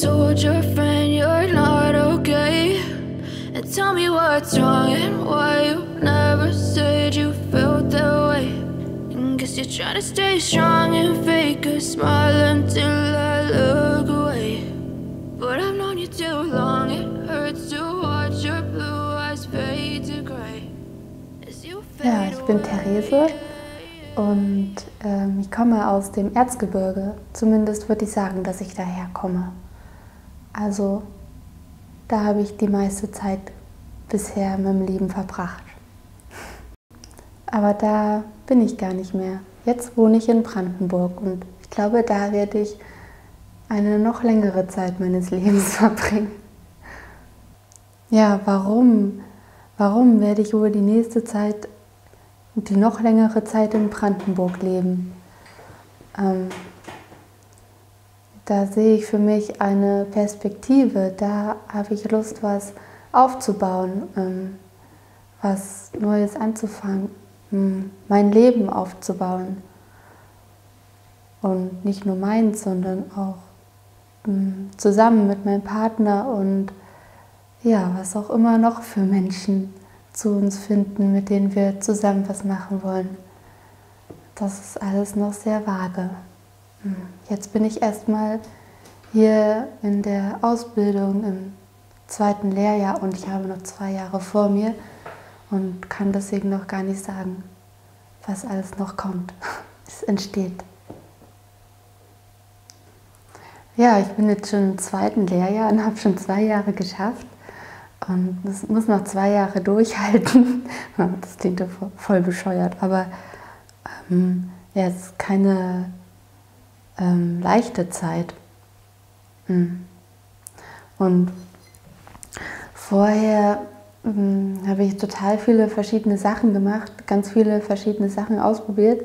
told your friend you're not okay? And tell me what's wrong and why you never said you felt that way. And guess you're trying to stay strong and fake a smile until I look away. But I've known you too long, it hurts to watch your blue eyes fade to gray. Ja, ich bin Therese und ähm, ich komme aus dem Erzgebirge. Zumindest würde ich sagen, dass ich daher komme. Also da habe ich die meiste Zeit bisher in meinem Leben verbracht. Aber da bin ich gar nicht mehr. Jetzt wohne ich in Brandenburg und ich glaube, da werde ich eine noch längere Zeit meines Lebens verbringen. Ja, warum? Warum werde ich wohl die nächste Zeit, die noch längere Zeit in Brandenburg leben? Ähm, da sehe ich für mich eine Perspektive, da habe ich Lust, was aufzubauen, ähm, was Neues anzufangen, ähm, mein Leben aufzubauen. Und nicht nur meins, sondern auch ähm, zusammen mit meinem Partner und ja, was auch immer noch für Menschen zu uns finden, mit denen wir zusammen was machen wollen. Das ist alles noch sehr vage. Hm. Jetzt bin ich erstmal hier in der Ausbildung im zweiten Lehrjahr und ich habe noch zwei Jahre vor mir und kann deswegen noch gar nicht sagen, was alles noch kommt. Es entsteht. Ja, ich bin jetzt schon im zweiten Lehrjahr und habe schon zwei Jahre geschafft. Und das muss noch zwei Jahre durchhalten. Das klingt voll bescheuert, aber ähm, ja, es ist keine ähm, leichte Zeit. Hm. Und vorher hm, habe ich total viele verschiedene Sachen gemacht, ganz viele verschiedene Sachen ausprobiert,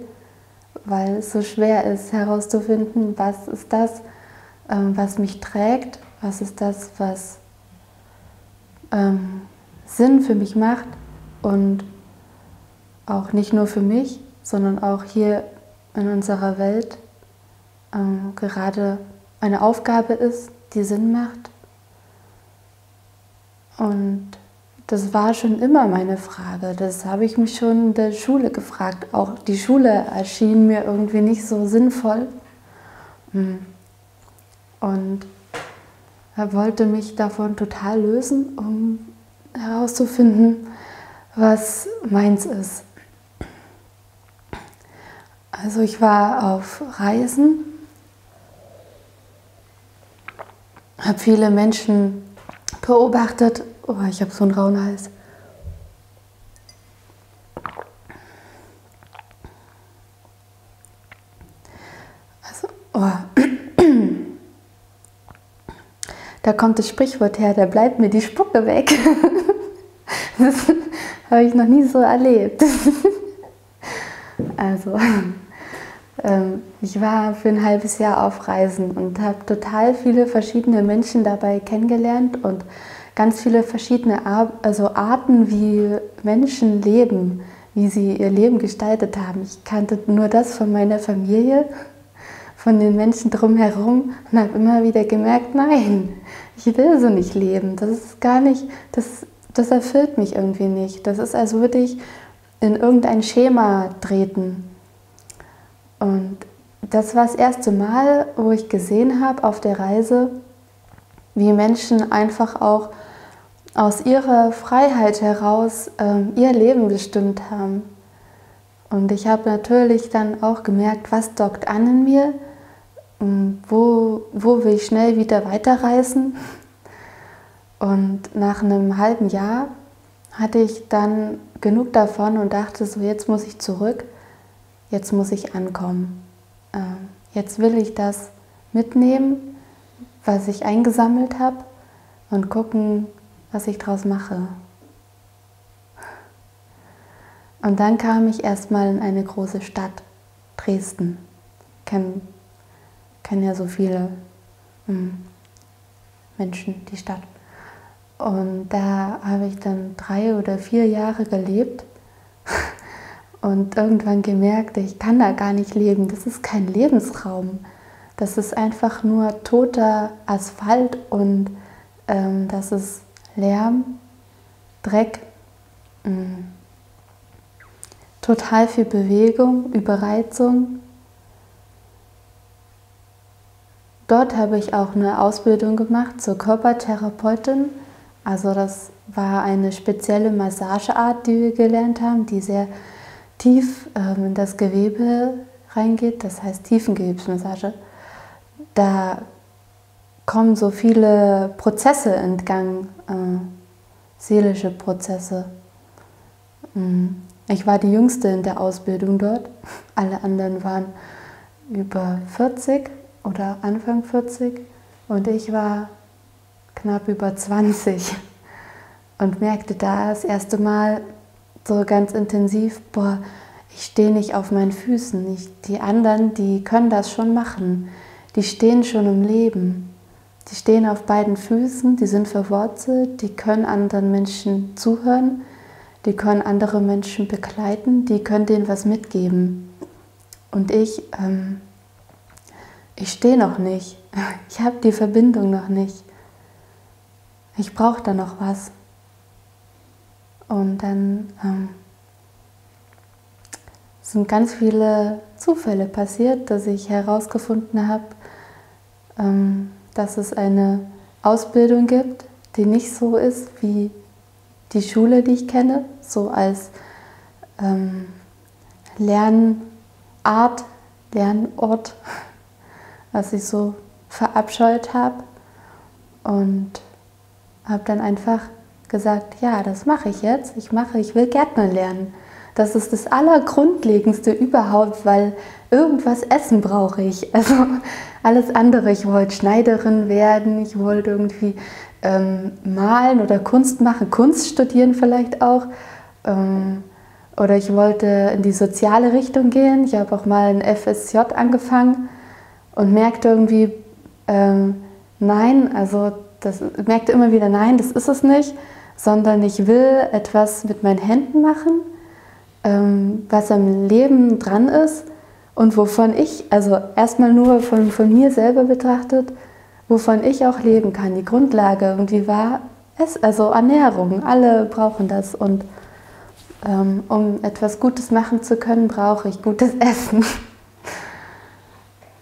weil es so schwer ist herauszufinden, was ist das, ähm, was mich trägt, was ist das, was ähm, Sinn für mich macht und auch nicht nur für mich, sondern auch hier in unserer Welt ähm, gerade eine Aufgabe ist, die Sinn macht. Und das war schon immer meine Frage. Das habe ich mich schon in der Schule gefragt. Auch die Schule erschien mir irgendwie nicht so sinnvoll. Hm. Und er wollte mich davon total lösen, um herauszufinden, was meins ist. Also ich war auf Reisen, habe viele Menschen beobachtet. Oh, ich habe so einen rauen Hals. Also, oh. Da kommt das Sprichwort her, da bleibt mir die Spucke weg. Das habe ich noch nie so erlebt. Also, ich war für ein halbes Jahr auf Reisen und habe total viele verschiedene Menschen dabei kennengelernt und ganz viele verschiedene Ar also Arten, wie Menschen leben, wie sie ihr Leben gestaltet haben. Ich kannte nur das von meiner Familie, von den Menschen drumherum und habe immer wieder gemerkt, nein, ich will so nicht leben. Das ist gar nicht, das, das erfüllt mich irgendwie nicht. Das ist, als würde ich in irgendein Schema treten. Und das war das erste Mal, wo ich gesehen habe auf der Reise, wie Menschen einfach auch aus ihrer Freiheit heraus ähm, ihr Leben bestimmt haben. Und ich habe natürlich dann auch gemerkt, was dockt an in mir, wo, wo will ich schnell wieder weiterreisen. Und nach einem halben Jahr hatte ich dann genug davon und dachte so, jetzt muss ich zurück, jetzt muss ich ankommen. Ähm, jetzt will ich das mitnehmen, was ich eingesammelt habe und gucken, was ich daraus mache. Und dann kam ich erstmal in eine große Stadt, Dresden. Kennen kenn ja so viele hm, Menschen, die Stadt. Und da habe ich dann drei oder vier Jahre gelebt und irgendwann gemerkt, ich kann da gar nicht leben. Das ist kein Lebensraum. Das ist einfach nur toter Asphalt und ähm, das ist Lärm, Dreck, mh. Mm, total viel Bewegung, Überreizung. Dort habe ich auch eine Ausbildung gemacht zur Körpertherapeutin. Also das war eine spezielle Massageart, die wir gelernt haben, die sehr tief ähm, in das Gewebe reingeht, das heißt Tiefengewebsmassage. Da kommen so viele Prozesse in äh, seelische Prozesse. Mhm. Ich war die Jüngste in der Ausbildung dort. Alle anderen waren über 40 oder Anfang 40 und ich war knapp über 20 und merkte da das erste Mal so ganz intensiv, boah, ich stehe nicht auf meinen Füßen. Ich, die anderen, die können das schon machen. Die stehen schon im Leben. Die stehen auf beiden Füßen, die sind verwurzelt, die können anderen Menschen zuhören, die können andere Menschen begleiten, die können denen was mitgeben. Und ich, ähm, ich stehe noch nicht. Ich habe die Verbindung noch nicht. Ich brauche da noch was. Und dann ähm, sind ganz viele Zufälle passiert, dass ich herausgefunden habe, ähm, dass es eine Ausbildung gibt, die nicht so ist wie die Schule, die ich kenne, so als ähm, Lernart, Lernort, was ich so verabscheut habe. Und habe dann einfach gesagt, ja, das mache ich jetzt. Ich mache, ich will Gärtner lernen. Das ist das Allergrundlegendste überhaupt, weil irgendwas essen brauche ich. Also alles andere. Ich wollte Schneiderin werden, ich wollte irgendwie ähm, malen oder Kunst machen, Kunst studieren vielleicht auch. Ähm, oder ich wollte in die soziale Richtung gehen. Ich habe auch mal ein FSJ angefangen und merkte irgendwie, ähm, nein, also das merkte immer wieder, nein, das ist es nicht, sondern ich will etwas mit meinen Händen machen, ähm, was am Leben dran ist und wovon ich, also erstmal nur von, von mir selber betrachtet, wovon ich auch leben kann. Die Grundlage und die war es, also Ernährung. Alle brauchen das und ähm, um etwas Gutes machen zu können, brauche ich gutes Essen.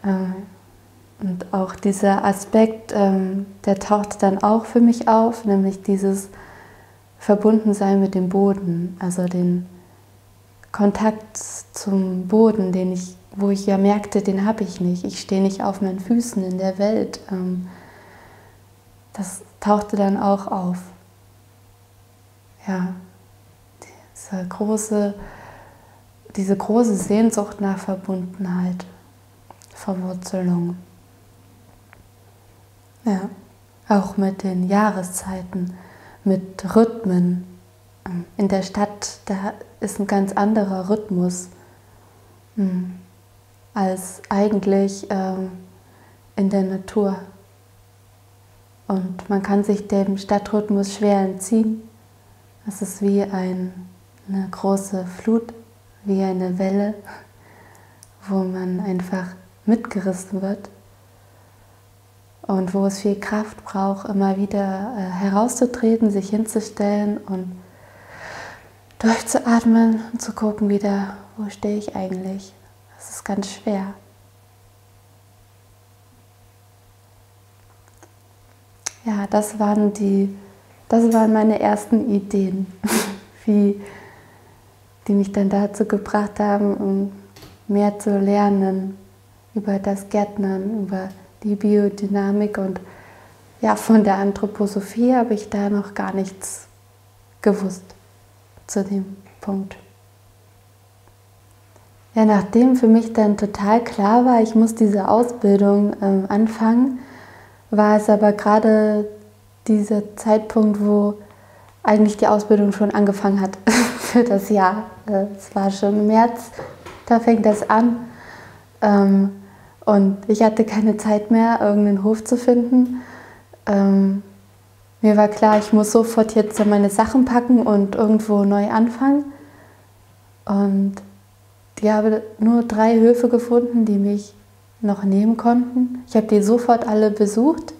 ähm, und auch dieser Aspekt, ähm, der taucht dann auch für mich auf, nämlich dieses Verbundensein mit dem Boden, also den Kontakt zum Boden, den ich, wo ich ja merkte, den habe ich nicht. Ich stehe nicht auf meinen Füßen in der Welt. Ähm, das tauchte dann auch auf. Ja, diese große, diese große Sehnsucht nach Verbundenheit, Verwurzelung. Ja, auch mit den Jahreszeiten, mit Rhythmen. In der Stadt, da ist ein ganz anderer Rhythmus hm, als eigentlich ähm, in der Natur. Und man kann sich dem Stadtrhythmus schwer entziehen. Es ist wie ein, eine große Flut, wie eine Welle, wo man einfach mitgerissen wird und wo es viel Kraft braucht, immer wieder äh, herauszutreten, sich hinzustellen und durchzuatmen und zu gucken wieder, wo stehe ich eigentlich. Das ist ganz schwer. Ja, das waren die, das waren meine ersten Ideen, wie, die mich dann dazu gebracht haben, um mehr zu lernen über das Gärtnern, über die Biodynamik und ja, von der Anthroposophie habe ich da noch gar nichts gewusst zu dem Punkt. Ja, nachdem für mich dann total klar war, ich muss diese Ausbildung ähm, anfangen, war es aber gerade dieser Zeitpunkt, wo eigentlich die Ausbildung schon angefangen hat für das Jahr. Äh, es war schon im März, da fängt das an. Ähm, und ich hatte keine Zeit mehr, irgendeinen Hof zu finden. Ähm, mir war klar, ich muss sofort jetzt meine Sachen packen und irgendwo neu anfangen. Und ich habe nur drei Höfe gefunden, die mich noch nehmen konnten. Ich habe die sofort alle besucht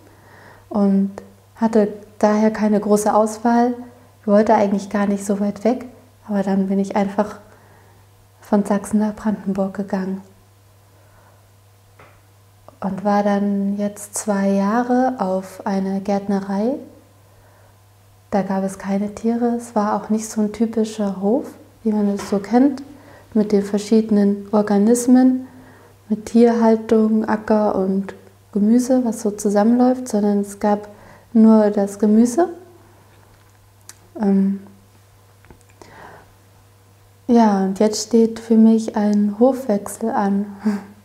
und hatte daher keine große Auswahl. Ich wollte eigentlich gar nicht so weit weg, aber dann bin ich einfach von Sachsen nach Brandenburg gegangen und war dann jetzt zwei Jahre auf einer Gärtnerei. Da gab es keine Tiere. Es war auch nicht so ein typischer Hof, wie man es so kennt, mit den verschiedenen Organismen, mit Tierhaltung, Acker und Gemüse, was so zusammenläuft, sondern es gab nur das Gemüse. Ähm ja, und jetzt steht für mich ein Hofwechsel an.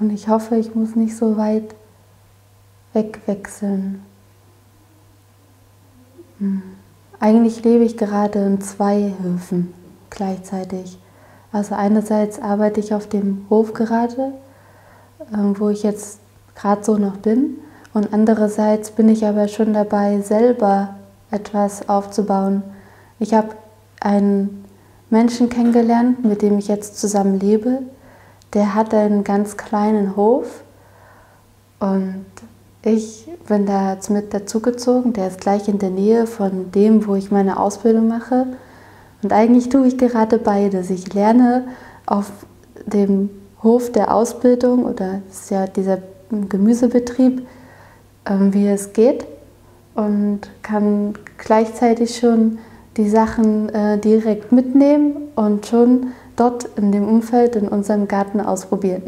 Und ich hoffe, ich muss nicht so weit wegwechseln. Hm. Eigentlich lebe ich gerade in zwei Höfen gleichzeitig. Also einerseits arbeite ich auf dem Hof gerade, ähm, wo ich jetzt gerade so noch bin. Und andererseits bin ich aber schon dabei, selber etwas aufzubauen. Ich habe einen Menschen kennengelernt, mit dem ich jetzt zusammen lebe, der hat einen ganz kleinen Hof und ich bin da jetzt mit dazugezogen. Der ist gleich in der Nähe von dem, wo ich meine Ausbildung mache. Und eigentlich tue ich gerade beides. Ich lerne auf dem Hof der Ausbildung oder ist ja dieser Gemüsebetrieb, ähm, wie es geht und kann gleichzeitig schon die Sachen äh, direkt mitnehmen und schon dort in dem Umfeld in unserem Garten ausprobieren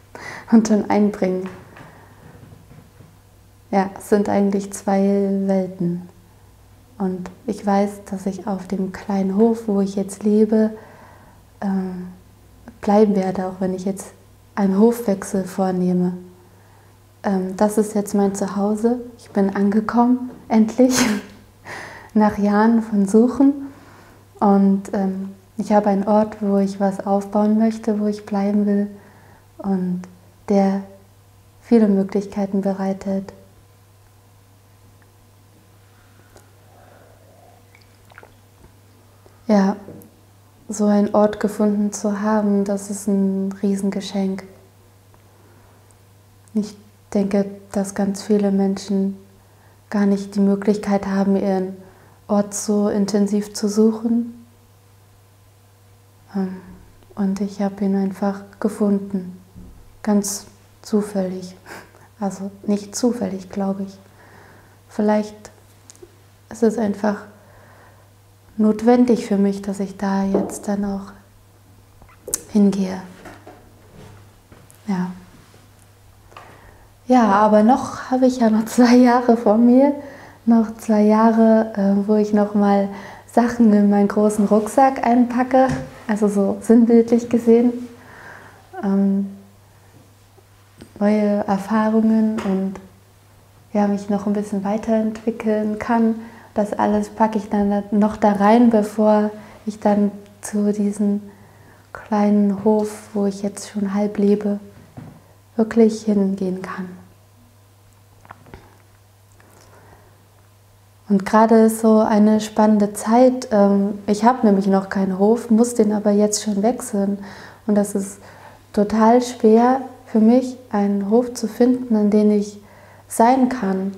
und dann einbringen. Ja, es sind eigentlich zwei Welten. Und ich weiß, dass ich auf dem kleinen Hof, wo ich jetzt lebe, äh, bleiben werde, auch wenn ich jetzt einen Hofwechsel vornehme. Ähm, das ist jetzt mein Zuhause. Ich bin angekommen, endlich, nach Jahren von Suchen. Und ähm, ich habe einen Ort, wo ich was aufbauen möchte, wo ich bleiben will und der viele Möglichkeiten bereitet. Ja, so einen Ort gefunden zu haben, das ist ein Riesengeschenk. Ich denke, dass ganz viele Menschen gar nicht die Möglichkeit haben, ihren Ort so intensiv zu suchen und ich habe ihn einfach gefunden. Ganz zufällig. Also nicht zufällig, glaube ich. Vielleicht ist es einfach notwendig für mich, dass ich da jetzt dann auch hingehe. Ja. Ja, aber noch habe ich ja noch zwei Jahre vor mir, noch zwei Jahre, äh, wo ich noch mal Sachen in meinen großen Rucksack einpacke also so sinnbildlich gesehen. Ähm, neue Erfahrungen und ja, mich noch ein bisschen weiterentwickeln kann. Das alles packe ich dann noch da rein, bevor ich dann zu diesem kleinen Hof, wo ich jetzt schon halb lebe, wirklich hingehen kann. Und gerade ist so eine spannende Zeit. Ähm, ich habe nämlich noch keinen Hof, muss den aber jetzt schon wechseln. Und das ist total schwer für mich, einen Hof zu finden, an dem ich sein kann.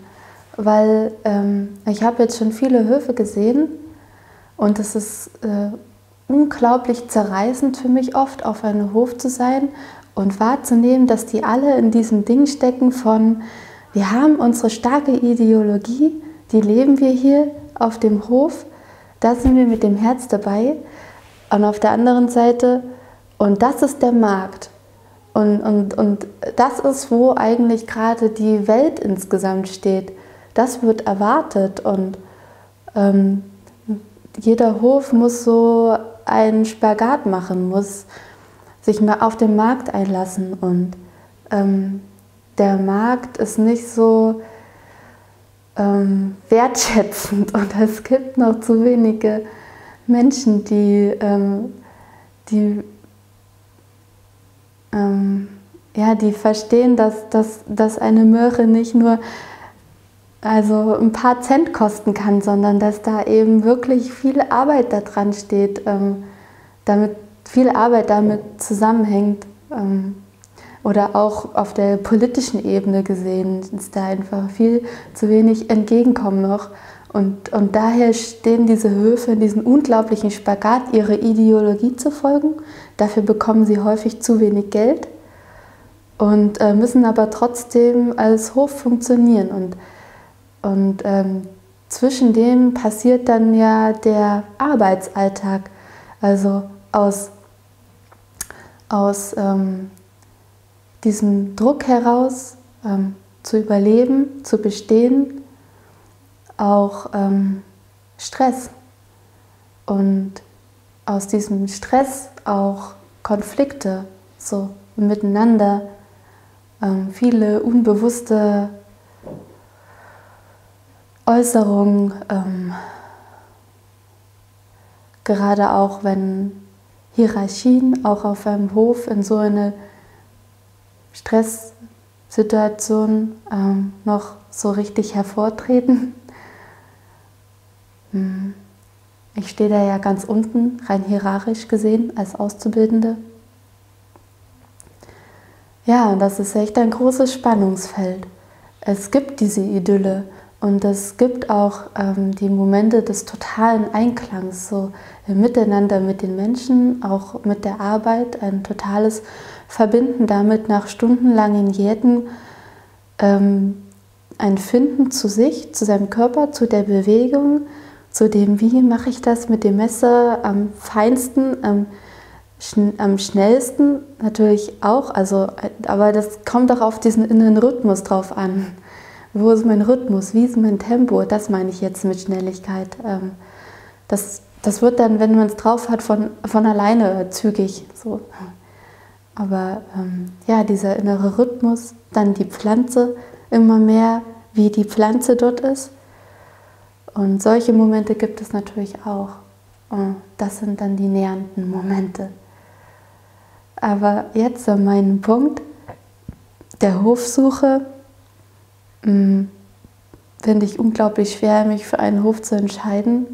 Weil ähm, ich habe jetzt schon viele Höfe gesehen und es ist äh, unglaublich zerreißend für mich oft, auf einem Hof zu sein und wahrzunehmen, dass die alle in diesem Ding stecken von, wir haben unsere starke Ideologie, die leben wir hier auf dem Hof, da sind wir mit dem Herz dabei. Und auf der anderen Seite, und das ist der Markt. Und, und, und das ist, wo eigentlich gerade die Welt insgesamt steht. Das wird erwartet und ähm, jeder Hof muss so einen Spagat machen, muss sich mal auf den Markt einlassen und ähm, der Markt ist nicht so ähm, wertschätzend und es gibt noch zu wenige Menschen, die, ähm, die, ähm, ja, die verstehen, dass, dass, dass eine Möhre nicht nur also ein paar Cent kosten kann, sondern dass da eben wirklich viel Arbeit da dran steht, ähm, damit viel Arbeit damit zusammenhängt. Oder auch auf der politischen Ebene gesehen ist da einfach viel zu wenig Entgegenkommen noch. Und, und daher stehen diese Höfe in diesem unglaublichen Spagat, ihre Ideologie zu folgen. Dafür bekommen sie häufig zu wenig Geld und äh, müssen aber trotzdem als Hof funktionieren. Und, und ähm, zwischen dem passiert dann ja der Arbeitsalltag. Also aus, aus ähm, diesem Druck heraus ähm, zu überleben, zu bestehen, auch ähm, Stress. Und aus diesem Stress auch Konflikte so miteinander, ähm, viele unbewusste Äußerungen, ähm, gerade auch wenn Hierarchien auch auf einem Hof in so eine Stresssituation ähm, noch so richtig hervortreten. Hm. Ich stehe da ja ganz unten, rein hierarchisch gesehen, als Auszubildende. Ja, und das ist echt ein großes Spannungsfeld. Es gibt diese Idylle und es gibt auch ähm, die Momente des totalen Einklangs, so im Miteinander mit den Menschen, auch mit der Arbeit, ein totales Verbinden damit nach stundenlangen Jäten, ähm, ein Finden zu sich, zu seinem Körper, zu der Bewegung, zu dem, wie mache ich das mit dem Messer am feinsten, am, schn am schnellsten natürlich auch, also, aber das kommt auch auf diesen inneren Rhythmus drauf an. Wo ist mein Rhythmus? Wie ist mein Tempo? Das meine ich jetzt mit Schnelligkeit. Ähm, das, das wird dann, wenn man es drauf hat, von, von alleine zügig. So. Aber ähm, ja, dieser innere Rhythmus, dann die Pflanze immer mehr, wie die Pflanze dort ist. Und solche Momente gibt es natürlich auch. Und das sind dann die nähernden Momente. Aber jetzt an meinem Punkt der Hofsuche Mm, finde ich unglaublich schwer, mich für einen Hof zu entscheiden,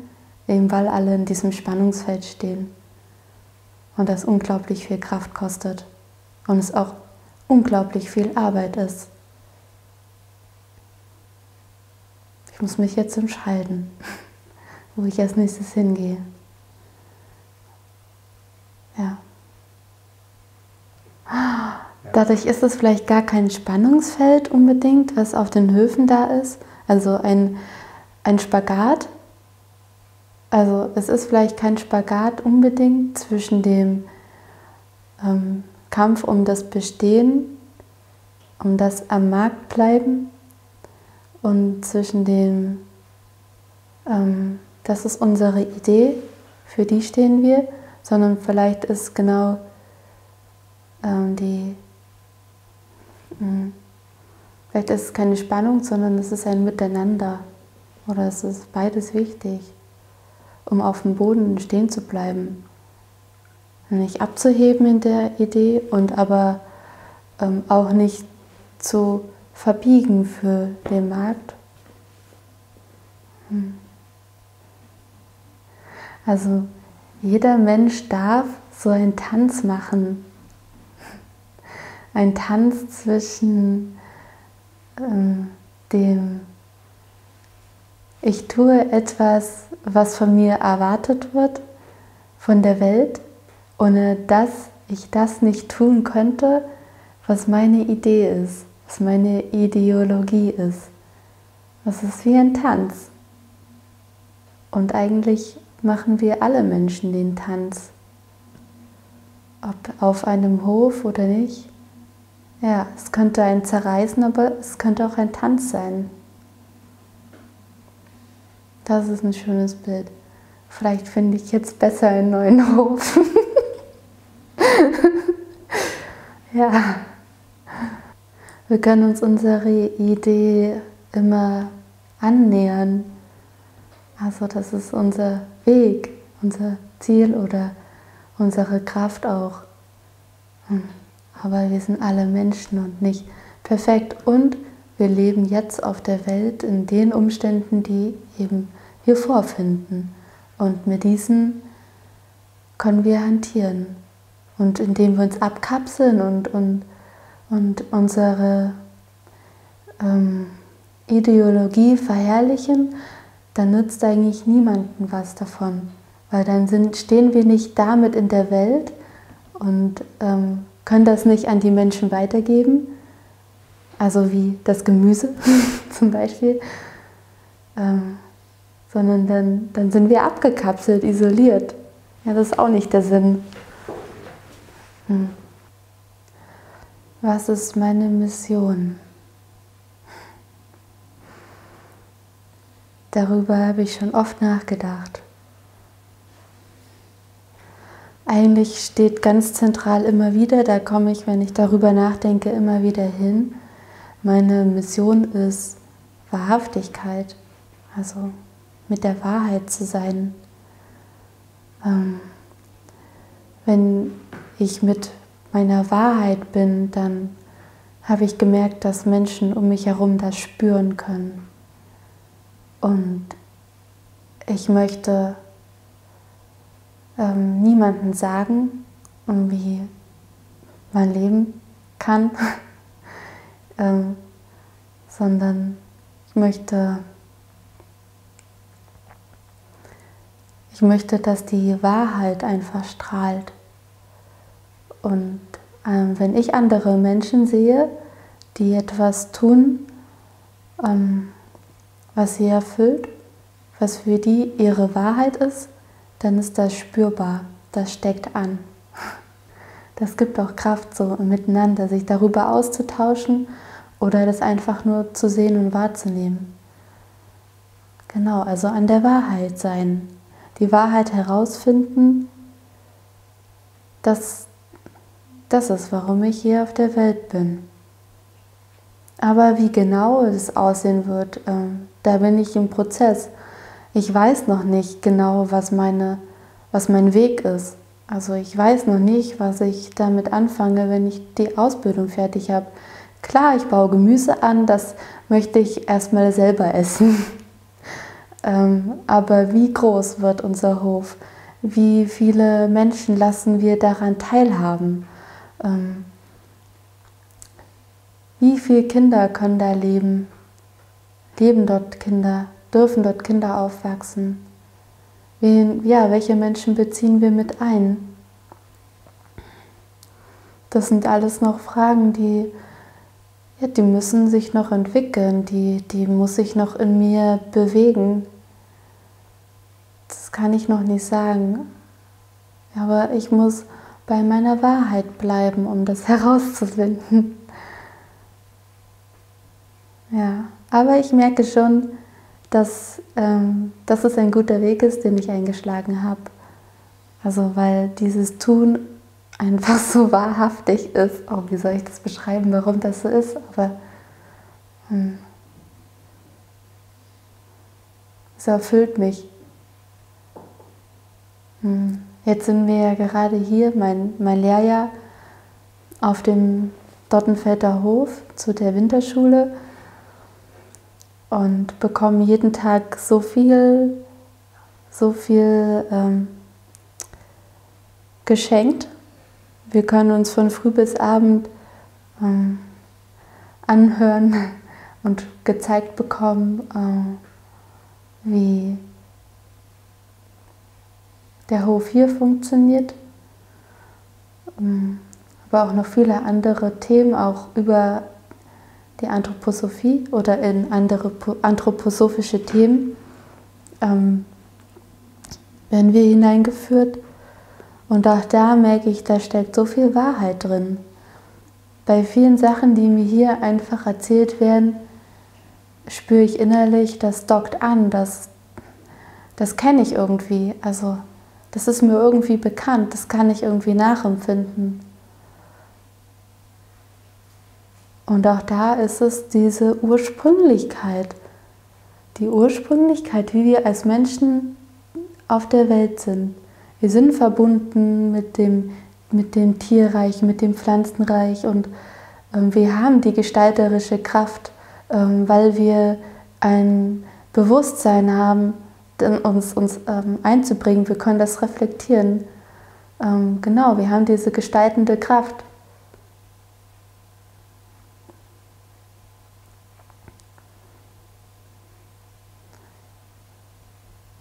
eben weil alle in diesem Spannungsfeld stehen. Und das unglaublich viel Kraft kostet. Und es auch unglaublich viel Arbeit ist. Ich muss mich jetzt entscheiden, wo ich als nächstes hingehe. Ja. Dadurch ist es vielleicht gar kein Spannungsfeld unbedingt, was auf den Höfen da ist. Also ein, ein Spagat. Also es ist vielleicht kein Spagat unbedingt zwischen dem ähm, Kampf um das Bestehen, um das am Markt bleiben und zwischen dem, ähm, das ist unsere Idee, für die stehen wir, sondern vielleicht ist genau ähm, die Mhm. Vielleicht ist es keine Spannung, sondern es ist ein Miteinander. Oder es ist beides wichtig, um auf dem Boden stehen zu bleiben. Nicht abzuheben in der Idee und aber ähm, auch nicht zu verbiegen für den Markt. Hm. Also jeder Mensch darf so einen Tanz machen ein Tanz zwischen ähm, dem, ich tue etwas, was von mir erwartet wird, von der Welt, ohne dass ich das nicht tun könnte, was meine Idee ist, was meine Ideologie ist. Das ist wie ein Tanz. Und eigentlich machen wir alle Menschen den Tanz. Ob auf einem Hof oder nicht. Ja, es könnte ein Zerreißen, aber es könnte auch ein Tanz sein. Das ist ein schönes Bild. Vielleicht finde ich jetzt besser einen neuen Hof. ja. Wir können uns unsere Idee immer annähern. Also das ist unser Weg, unser Ziel oder unsere Kraft auch. Hm. Aber wir sind alle Menschen und nicht perfekt. Und wir leben jetzt auf der Welt in den Umständen, die eben wir vorfinden. Und mit diesen können wir hantieren. Und indem wir uns abkapseln und, und und unsere ähm, Ideologie verherrlichen, dann nützt eigentlich niemandem was davon. Weil dann sind, stehen wir nicht damit in der Welt und ähm, können das nicht an die Menschen weitergeben. Also wie das Gemüse zum Beispiel. Ähm, sondern dann, dann sind wir abgekapselt, isoliert. Ja, das ist auch nicht der Sinn. Hm. Was ist meine Mission? Darüber habe ich schon oft nachgedacht. Eigentlich steht ganz zentral immer wieder, da komme ich, wenn ich darüber nachdenke, immer wieder hin. Meine Mission ist Wahrhaftigkeit, also mit der Wahrheit zu sein. Ähm, wenn ich mit meiner Wahrheit bin, dann habe ich gemerkt, dass Menschen um mich herum das spüren können. Und ich möchte ähm, niemandem sagen, wie man leben kann, ähm, sondern ich möchte, ich möchte, dass die Wahrheit einfach strahlt. Und ähm, wenn ich andere Menschen sehe, die etwas tun, ähm, was sie erfüllt, was für die ihre Wahrheit ist, dann ist das spürbar, das steckt an. Das gibt auch Kraft, so miteinander sich darüber auszutauschen oder das einfach nur zu sehen und wahrzunehmen. Genau, also an der Wahrheit sein, die Wahrheit herausfinden, das, das ist, warum ich hier auf der Welt bin. Aber wie genau es aussehen wird, ähm, da bin ich im Prozess. Ich weiß noch nicht genau, was, meine, was mein Weg ist. Also ich weiß noch nicht, was ich damit anfange, wenn ich die Ausbildung fertig habe. Klar, ich baue Gemüse an, das möchte ich erstmal selber essen. ähm, aber wie groß wird unser Hof? Wie viele Menschen lassen wir daran teilhaben? Ähm, wie viele Kinder können da leben? Leben dort Kinder? Dürfen dort Kinder aufwachsen? Wen, ja, welche Menschen beziehen wir mit ein? Das sind alles noch Fragen, die, ja, die müssen sich noch entwickeln, die, die muss ich noch in mir bewegen. Kann ich noch nicht sagen. Aber ich muss bei meiner Wahrheit bleiben, um das herauszufinden. Ja, aber ich merke schon, dass, ähm, dass es ein guter Weg ist, den ich eingeschlagen habe. Also weil dieses Tun einfach so wahrhaftig ist. Oh, wie soll ich das beschreiben, warum das so ist? Aber hm, es erfüllt mich. Hm. Jetzt sind wir ja gerade hier, mein, mein Lehrjahr, auf dem Dottenfelder Hof zu der Winterschule und bekommen jeden Tag so viel, so viel ähm, geschenkt. Wir können uns von früh bis abend ähm, anhören und gezeigt bekommen, äh, wie der Hof hier funktioniert. Ähm, aber auch noch viele andere Themen, auch über die Anthroposophie oder in andere anthroposophische Themen ähm, werden wir hineingeführt. Und auch da merke ich, da steckt so viel Wahrheit drin. Bei vielen Sachen, die mir hier einfach erzählt werden, spüre ich innerlich, das dockt an, das, das kenne ich irgendwie. Also das ist mir irgendwie bekannt, das kann ich irgendwie nachempfinden. Und auch da ist es diese Ursprünglichkeit, die Ursprünglichkeit, wie wir als Menschen auf der Welt sind. Wir sind verbunden mit dem, mit dem Tierreich, mit dem Pflanzenreich und ähm, wir haben die gestalterische Kraft, ähm, weil wir ein Bewusstsein haben, ähm, uns, uns ähm, einzubringen. Wir können das reflektieren. Ähm, genau, wir haben diese gestaltende Kraft.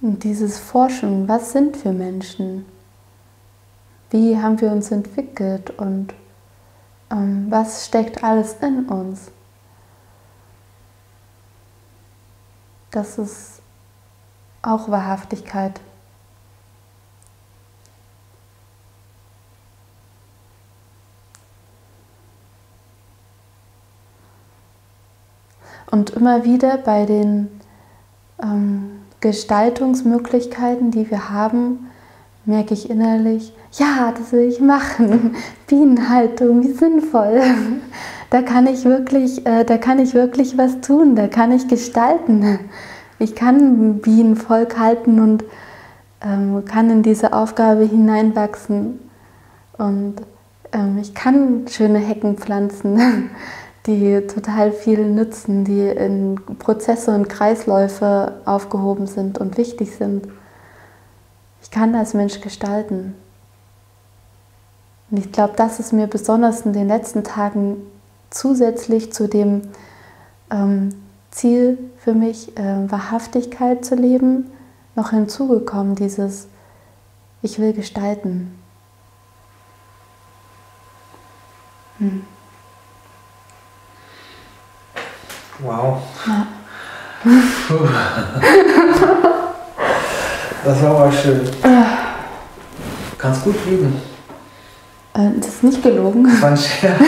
Und dieses Forschen, was sind wir Menschen? Wie haben wir uns entwickelt und ähm, was steckt alles in uns? Das ist auch Wahrhaftigkeit. Und immer wieder bei den ähm, Gestaltungsmöglichkeiten, die wir haben, merke ich innerlich, ja, das will ich machen. Bienenhaltung, wie sinnvoll. Da kann ich wirklich, äh, da kann ich wirklich was tun, da kann ich gestalten. Ich kann Bienenvolk halten und ähm, kann in diese Aufgabe hineinwachsen. Und ähm, ich kann schöne Hecken pflanzen die total viel nützen, die in Prozesse und Kreisläufe aufgehoben sind und wichtig sind. Ich kann als Mensch gestalten. Und ich glaube, das ist mir besonders in den letzten Tagen zusätzlich zu dem ähm, Ziel für mich, äh, Wahrhaftigkeit zu leben, noch hinzugekommen, dieses Ich will gestalten. Hm. Wow. Ja. das war aber schön. Kannst gut lügen. Äh, das ist nicht gelogen. Das war ein Scherz.